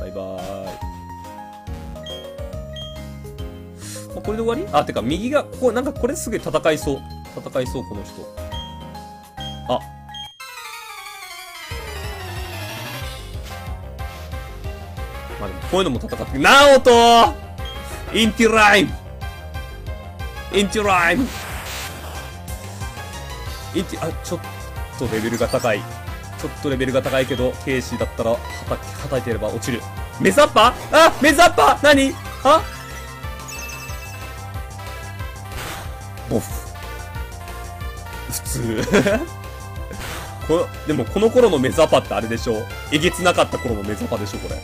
バイバーイ。あ、これで終わり？あ、てか、右が、ここ、なんかこれすぐ戦いそう。戦いそう、この人。あ。まあでも、こういうのも戦って、ナオトインティライムインティライムインティ、あ、ちょっとレベルが高い。ちょっとレベルが高いけど、ケイシーだったら、はた、はたいてれば落ちる。メザッパあメザッパ何？は？ボフ。普通。(laughs) こでもこの頃のメザパってあれでしょ？えげつなかった頃のメザパでしょこれ。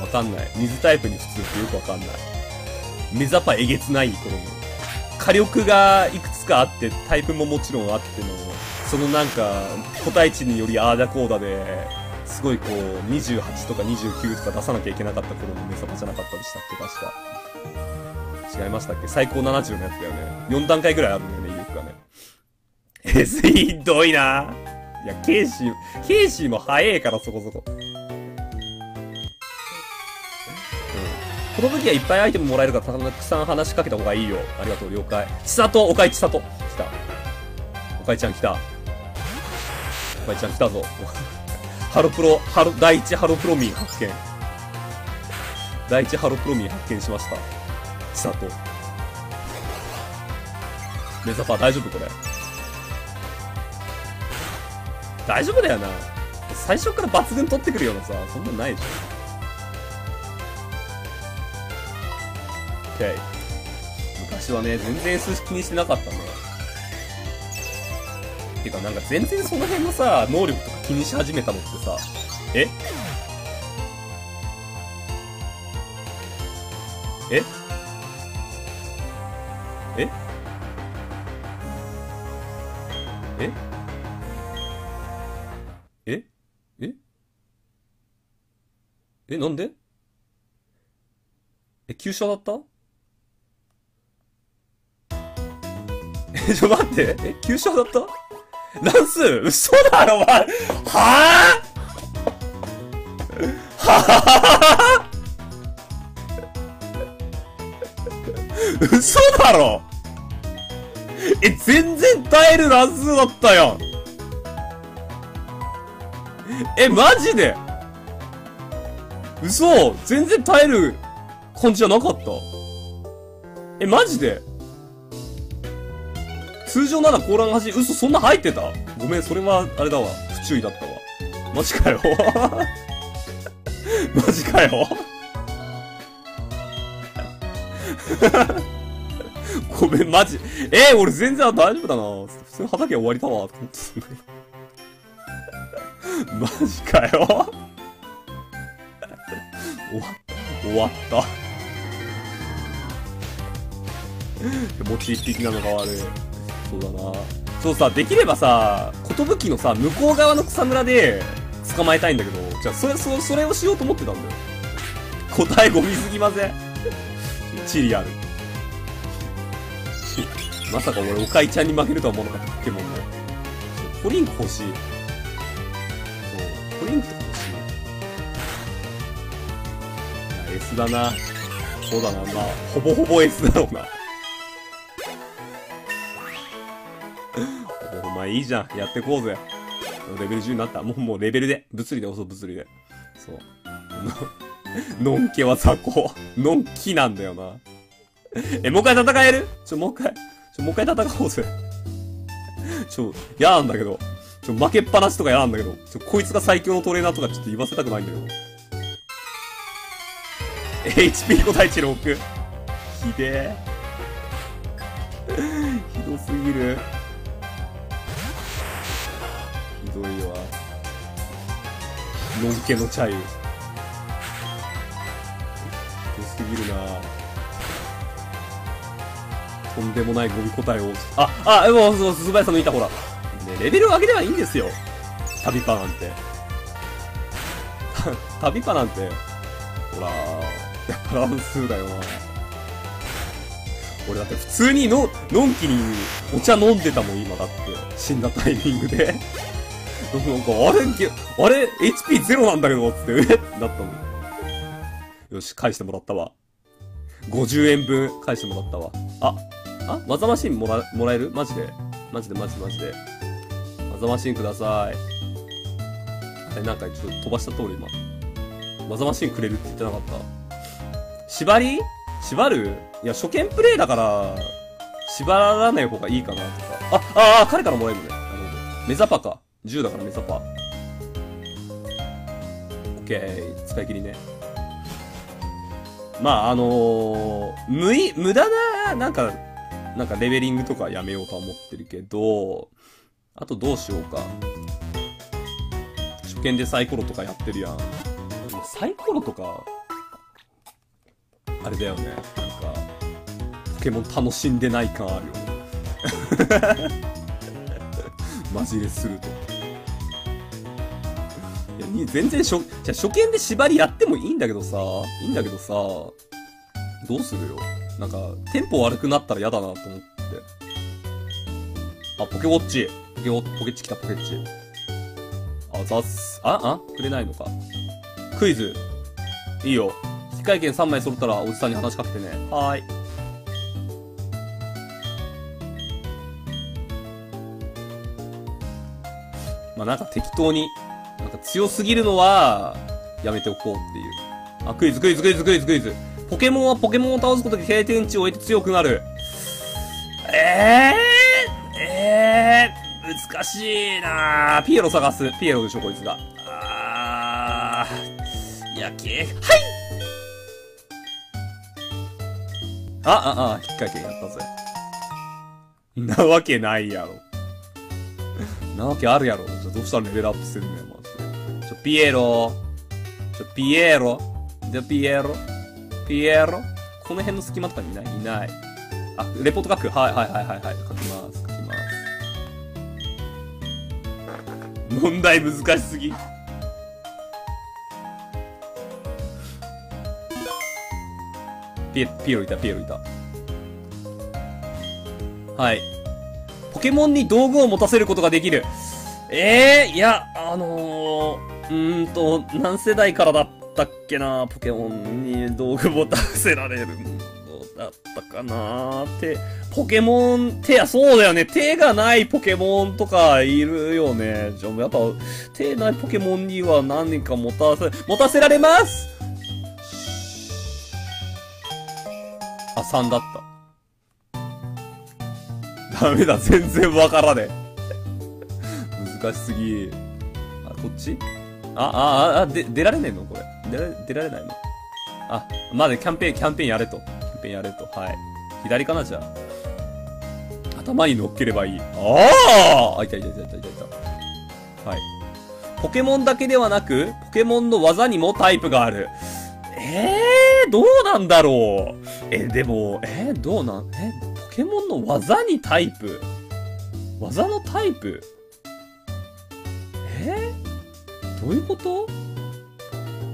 わかんない。水タイプに普通ってよくわかんない。メザパえげつない頃の。火力がいくつかあって、タイプももちろんあっての、そのなんか、個体値によりああだこうだで、すごいこう、28とか29とか出さなきゃいけなかった頃のメサバじゃなかったでしたっけ確か。違いましたっけ最高70のやつだよね。4段階ぐらいあるんだよね、威力がね。え、ひどいなぁ。いや、ケイシー、ケイシーも早えからそこそこ。この武器はいっぱいアイテムもらえるからたくさん話しかけた方がいいよ。ありがとう、了解。千里、おかい千里。来た。おかいちゃん来た。おかいちゃん来たぞ。(laughs) ハロプロ、ハロ、第一ハロプロ民発見。第一ハロプロ民発見しました。千里。メザパー大丈夫これ？大丈夫だよな。最初から抜群取ってくるようなさ、そんなんないでしょ。昔はね、全然数気にしてなかったね。てかなんか全然その辺のさ、能力とか気にし始めたのってさ、え？え？え？え？え？え？え？なんで？え、急所だった？え、ちょ、待って。え、急所だった？乱数嘘だろ、お前。はぁ？はぁ？嘘だろ。え、全然耐える乱数だったやんえ、マジで？嘘。全然耐える感じじゃなかった。え、マジで？通常ならコーラン端、嘘そんな入ってた？ごめん、それは、あれだわ。不注意だったわ。マジかよ。(laughs) マジかよ。(laughs) ごめん、マジ。えー、俺全然大丈夫だな。普通に畑終わりだわ、と思ってたんだけど。マジかよ。(laughs) 終わった。終わった。気持ち一匹なのが悪い。そうだな。そうさ、できればさ、ことぶきのさ、向こう側の草むらで捕まえたいんだけど、じゃあ、それ、そそれをしようと思ってたんだよ。答えゴミすぎません？チリある。まさか俺、おかいちゃんに負けるとは思わなかった、ポケモンの。そうポリンク欲しい。そう、ポリンクとか欲しい。いや S だな。そうだな、まあ、ほぼほぼ S だろうな。おお前いいじゃん。やってこうぜ。レベル10になった。もう、もうレベルで。物理で、そう、物理で。そう。(laughs) の、んけは雑魚。のんきなんだよな。え、もう一回戦える？ちょ、もう一回。ちょ、もう一回戦おうぜ。ちょ、嫌なんだけど。ちょ、負けっぱなしとか嫌なんだけど。ちょ、こいつが最強のトレーナーとかちょっと言わせたくないんだけど。HP 個体値6。ひでえ。ひどすぎる。ひどいわ。のんけのチャイル。ひどすぎるなとんでもないゴミ答えを。あ、あ、でも、そう、鈴林さんのいたほら。ね、レベル上げればいいんですよ。旅パなんて。(laughs) 旅パなんて、ほら、やっぱ乱数だよな。俺だって普通にの、のんきにお茶飲んでたもん、今だって。死んだタイミングで。なんか、あれ、あれ、HP ゼロなんだけど、つって、え？ってなったもん。よし、返してもらったわ。50円分返してもらったわ。あ、あ？マザマシンもら、もらえる？マジで？マジでマジでマジで。マザマシンください。あれ、なんかちょっと飛ばした通り今。マザマシンくれるって言ってなかった？縛り？縛る？いや、初見プレイだから、縛らない方がいいかなとか。あ、ああ、彼からもらえるね。なるほど。メザパか。10だからメザパ。オッケー。使い切りね。まあ、あのー、無い、無駄な、なんか、なんかレベリングとかやめようとは思ってるけど、あとどうしようか。初見でサイコロとかやってるやん。サイコロとか、あれだよね。なんか、ポケモン楽しんでない感あるよね。(laughs) マジですると。全然初、じゃあ初見で縛りやってもいいんだけどさ、いいんだけどさ、どうするよ？なんか、テンポ悪くなったら嫌だなと思って。あ、ポケウォッチ。ポケウォポケッチ来た、ポケッチ。あ、ざっす。あ、あくれないのか。クイズ。いいよ。機械券3枚揃ったらおじさんに話しかけてね。はーい。まあ、なんか適当に、強すぎるのは、やめておこうっていう。あ、クイズ、クイズ、クイズ、クイズ、クイズ。ポケモンはポケモンを倒すことで経験値を得て強くなる。えー、えー、難しいなピエロ探す。ピエロでしょ、こいつが。あー、いや、け、はいあ、あ、あ、引っ掛けやったぜ。(laughs) なわけないやろ。なわけあるやろ。じゃあどうしたらレベルアップするんだよ、ピエロ。ピエロ。じゃ、ピエロ。ピエロ。この辺の隙間とかにいない？いない。あ、レポート書くはいはいはいはいはい。書きます。書きます。問題難しすぎ。ピエ、ピエロいた、ピエロいた。はい。ポケモンに道具を持たせることができる。ええー、いや、あのー、うーんと、何世代からだったっけな、ポケモンに道具持たせられるのだったかな手、ポケモン、手や、そうだよね。手がないポケモンとかいるよね。じゃあ、やっぱ、手ないポケモンには何か持たせ、持たせられますあ、3だった。ダメだ、全然わからねえ。(laughs) 難しすぎ。あこっち？あ、あ、あ、で、出られねえの？これ。出られ、出られないの？あ、まだキャンペーン、キャンペーンやれと。キャンペーンやれと。はい。左かなじゃあ。頭に乗っければいい。あああ、いたいたいたいたいたいた。はい。ポケモンだけではなく、ポケモンの技にもタイプがある。ええー、どうなんだろう？え、でも、えー、どうなん、え、ポケモンの技にタイプ？技のタイプ？どういうこと？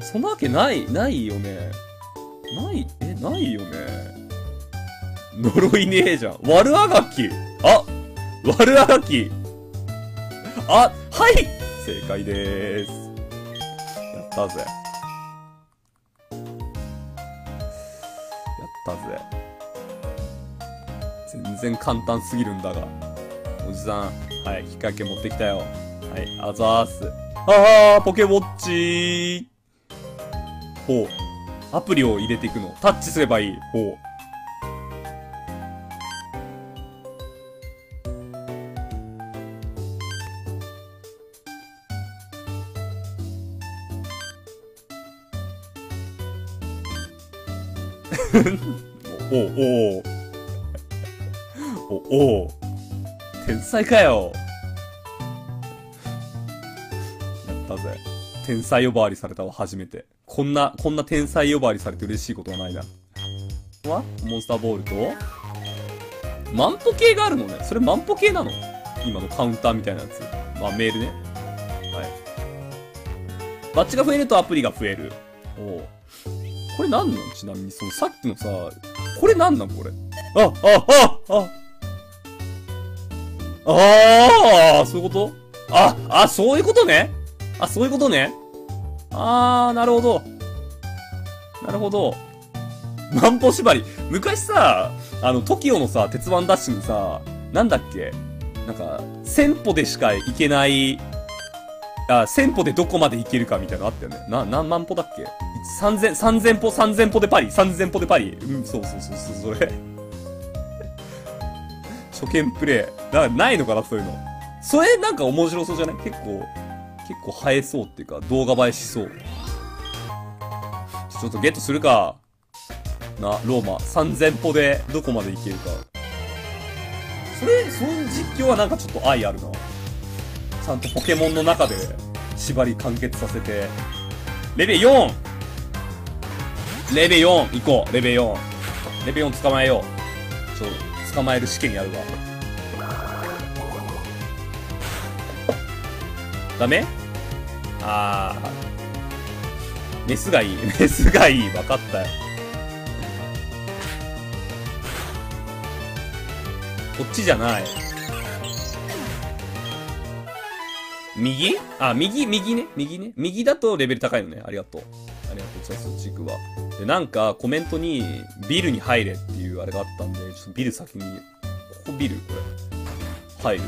そんなわけない、ないよね？ない、え、ないよね？呪いねえじゃん。悪あがき。あ悪あがき。あ、はい正解でーす。やったぜ。やったぜ。全然簡単すぎるんだが。おじさん、はい、きっかけ持ってきたよ。はい、あざーす。あー、ポケウォッチほう。アプリを入れていくの。タッチすればいい。ほう。(laughs) おおお (laughs) おお (laughs) 天才かよ天才呼ばわりされたわ、初めて。こんな、こんな天才呼ばわりされて嬉しいことはないな。はモンスターボールと、万歩計があるのね。それ万歩計なの？今のカウンターみたいなやつ。まあメールね。はい。バッチが増えるとアプリが増える。おお。これなんなんちなみに、そのさっきのさ、これなんなん？これ。あ、あ、あ、あ、ああ、そういうこと？あ、あ、そういうことねあ、そういうことねあー、なるほど。なるほど。万歩縛り。昔さ、あの、TOKIO のさ、鉄腕ダッシュにさ、なんだっけ？なんか、1000歩でしか行けない、あ、1000歩でどこまで行けるかみたいなのあったよね。な、何万歩だっけ？三千、三千歩、三千歩でパリ、三千歩でパリ。うん、そうそうそうそう、それ。(laughs) 初見プレイ。だからないのかな、そういうの。それなんか面白そうじゃない？結構、結構映えそうっていうか、動画映えしそう。ちょっとゲットするか。な、ローマ。3000歩でどこまで行けるか。それ、その実況はなんかちょっと愛あるな。ちゃんとポケモンの中で縛り完結させて。レベル 4! レベル4行こう。レベル4。レベル4捕まえよう。ちょっと、捕まえる試験やるわ。ダメ？あー。メスがいい。(laughs) メスがいい。わかったよ。こっちじゃない。右？あ、右、右ね。右ね。右だとレベル高いのね。ありがとう。ありがとう。じゃあそっち行くわ。で、なんかコメントにビルに入れっていうあれがあったんで、ちょっとビル先に、ここビル？これ。入る。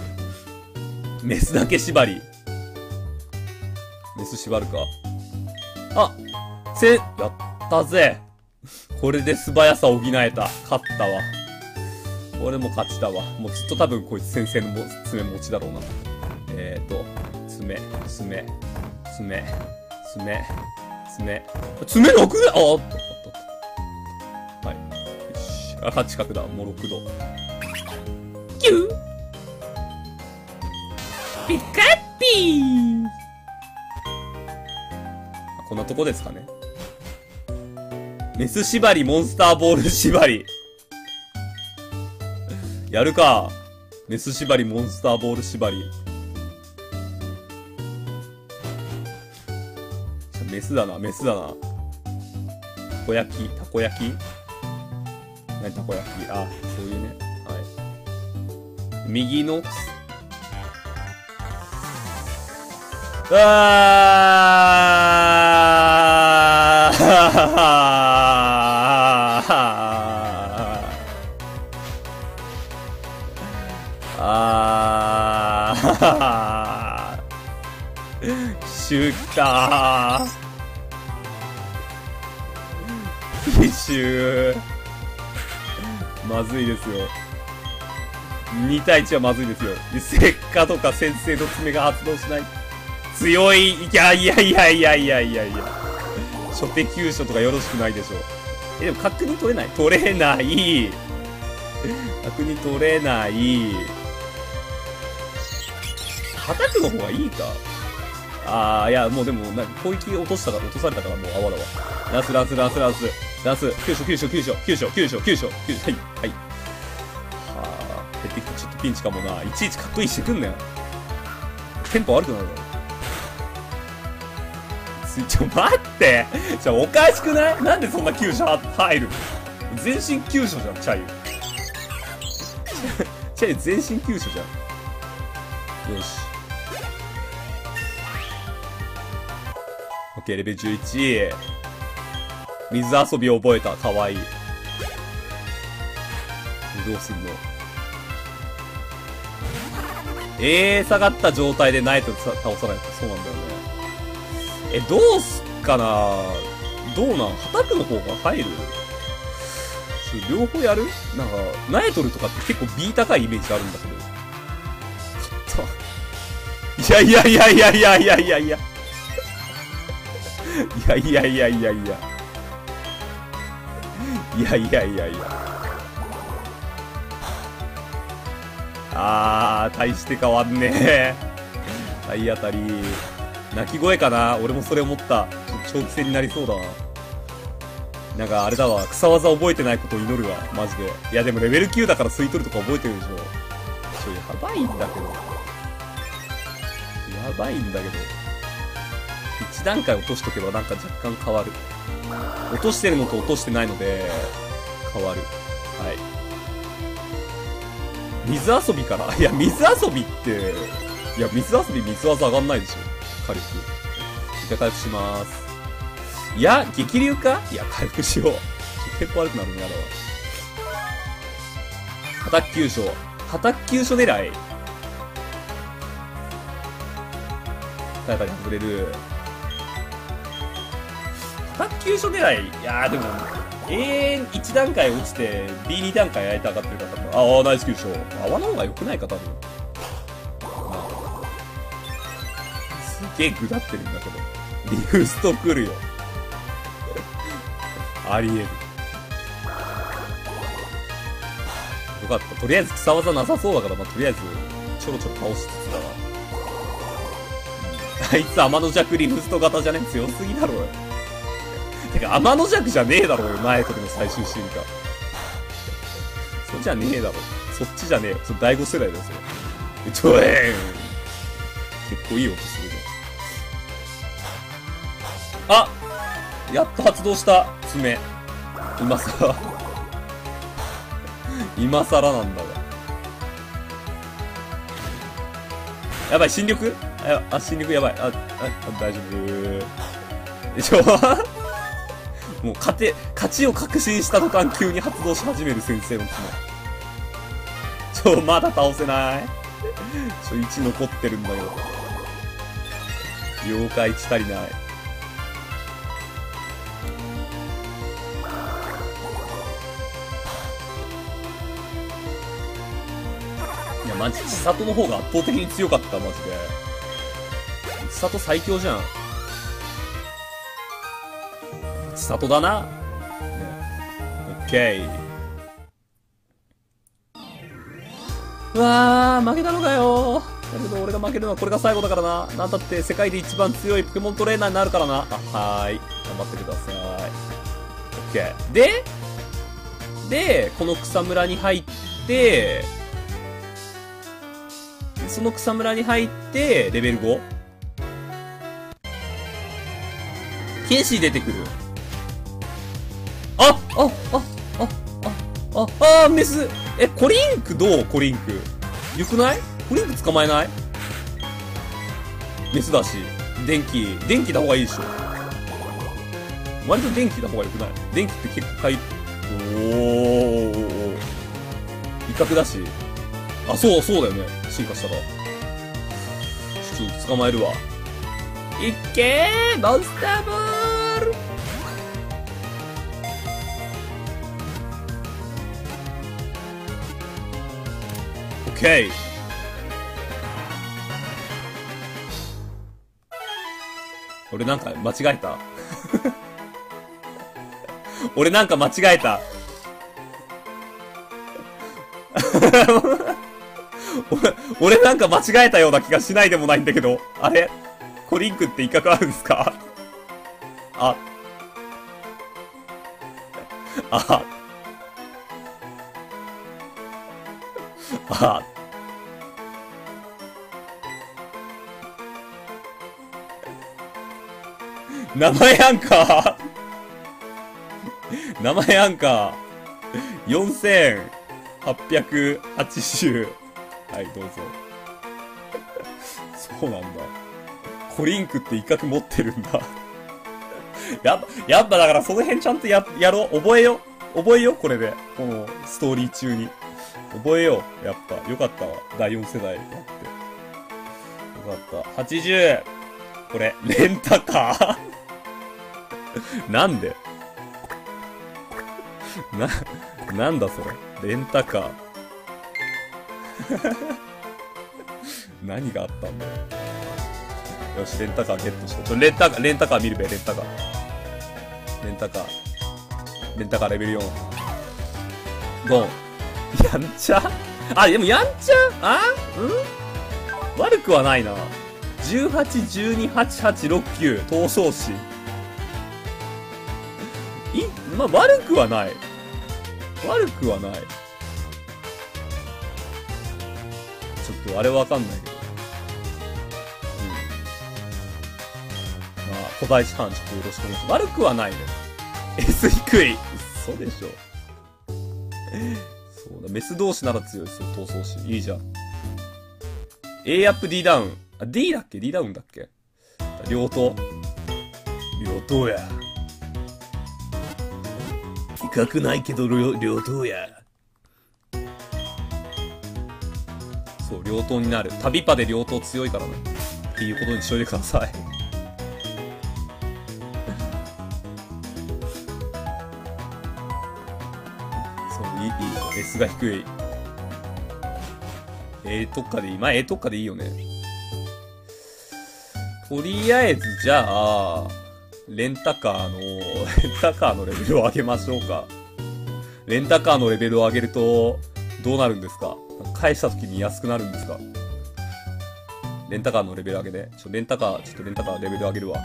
メスだけ縛り。メス縛るか。あせ、やったぜ。これで素早さ補えた。勝ったわ。俺も勝ちだわ。もうずっと多分こいつ先制の爪持ちだろうな。えーと、爪、爪、爪、爪、爪。爪 6! あ、あった、あった。はい。よし。あ、近くだ。もう6度。キューピカッピーこんなとこですかね。メス縛り、モンスターボール縛り。やるか。メス縛り、モンスターボール縛り。メスだな、メスだな。たこ焼き、たこ焼き何たこ焼き？あ、そういうね。はい。右の、あーあー。シュッター。奇襲まずいですよ。2対1はまずいですよ。石化とか先生の爪が発動しない。強い。いやいやいやいやいやいやいや。初手急所とかよろしくないでしょ。え、でも角に取れない？取れない。角に取れない。叩くの方がいいか？あー、いや、もうでも、な攻撃落としたから、落とされたからもう泡だわ。ラスラスラスラス。ラス、急所急所急所急所急所急所急所はい、はい。はあ、減ってきた。ちょっとピンチかもな。いちいちかっこいいしてくんなよ。テンポ悪くなるだろ。ちょ、待ってじゃおかしくない？なんでそんな急所入る？全身急所じゃん、チャイユ。チャイユ全身急所じゃん。よし。オッケー、レベル11。水遊び覚えた。かわいい。どうすんの？えー、下がった状態でナイト倒さないとそうなんだよね。え、どうすっかな？どうなん？叩くの方が入る？両方やる？なんか、ナイトルとかって結構 B 高いイメージあるんだけど。ちょっと。いやいやいやいやいやいやいやいや。いやいやいやいやいや。いやいやいやいや。あー、大して変わんねえ。体当たり。泣き声かな俺もそれ思った。ちょっと長期戦になりそうだな。なんかあれだわ、草技覚えてないことを祈るわ、マジで。いやでもレベル9だから吸い取るとか覚えてるでしょ。ちょ、やばいんだけど。やばいんだけど。1段階落としとけばなんか若干変わる。落としてるのと落としてないので、変わる。はい。水遊びからいや、水遊びって、いや、水遊び水技上がんないでしょ。火力。一回回復します。いや、激流かいや、回復しよう。テンポ悪くなるのやだわ。叩急所。叩急所狙い。叩に外れる。叩急所狙い。いやーでも、永遠1段階落ちて B2 段階相手上がってるから。ああ、ナイス急所。泡の方が良くないか、多分。げえぐだってるんだけど。リフスト来るよ。(laughs) ありえる。(sighs) よかった。とりあえず草技なさそうだから、まあ、とりあえず、ちょろちょろ倒しつつだわ。(laughs) あいつ天の弱リフスト型じゃね？強すぎだろよ。(laughs) てか、天の弱じゃねえだろよ、ナイトルの最終進化。そっちじゃねえだろ。そっちじゃねえよ。それ第5世代だよ、それ。ちょえーん。結構いい音する。あやっと発動した爪。今さら。(laughs) 今さらなんだわ。やばい、新緑？あ、新緑？やばい。あ、あ、あ大丈夫。ちょ、(laughs) もう勝て、勝ちを確信した途端急に発動し始める先生の爪。ちょ、まだ倒せない。ちょ、1残ってるんだけど。了解1足りない。マジ、千里の方が圧倒的に強かった、マジで。千里最強じゃん。千里だな。ね。オッケー。うわー、負けたのかよだけど俺が負けるのはこれが最後だからな。なんだって世界で一番強いポケモントレーナーになるからな。あ、はーい。頑張ってください。オッケー。で、で、この草むらに入って、その草むらに入って、レベル 5? 剣士出てくる。あああああああメスえ、コリンク？どう？コリンク。よくない？コリンク捕まえない？メスだし。電気、電気だ方がいいでしょ。割と電気だ方がよくない？電気って結構回、おー。威嚇だし。あ、そう、そうだよね。進化したら。ちょっと捕まえるわ。いっけーモンスターボールオッケー俺なんか間違えた俺なんか間違えた。(laughs) 俺、(laughs) (laughs) 俺なんか間違えたような気がしないでもないんだけど。あれ？コリンクって威嚇あるんですか？あ。あ。あ。名前アンカー名前アンカー4880はいどうぞそうなんだコリンクって威嚇持ってるんだやっぱ、やっぱだからその辺ちゃんとや、やろう覚えよ覚えよこれで。このストーリー中に。覚えようやっぱ。よかったわ。第4世代やって。よかった。80! これ、レンタカー (laughs) なんで？(laughs) な、なんだそれ？レンタカー。何があったんだよ。よし、レンタカーゲットした。レンタカー、レンタカー見るべ、レンタカー。レンタカー。レンタカーレベル4。ドン。やんちゃ？あ、でもやんちゃ？あ？うん？悪くはないな。18、12、8、8、6、9、闘争士。い、まあ、悪くはない。悪くはない。ょっとあれわかんないけど。うん。まあ、古代師範ちょっとよろしくお願いします。悪くはないね。S 低い。嘘でしょ。(laughs) そうだ、メス同士なら強いですよ、闘争士。いいじゃん。A アップ D ダウン。あ、D だっけ ?D ダウンだっけ？両党。両党や。威嚇ないけど両、両党や。そう、両党になる。旅パで両党強いからね。っていうことにしといてください。(laughs) そう、いい、いい。S が低い。A 特化でいい。まあ A 特化でいいよね。とりあえず、じゃあ、レンタカーの、(laughs) レンタカーのレベルを上げましょうか。レンタカーのレベルを上げると、どうなるんですか？返した時に安くなるんですか？レンタカーのレベル上げで。ちょ、レンタカー、ちょっとレンタカーレベル上げるわ。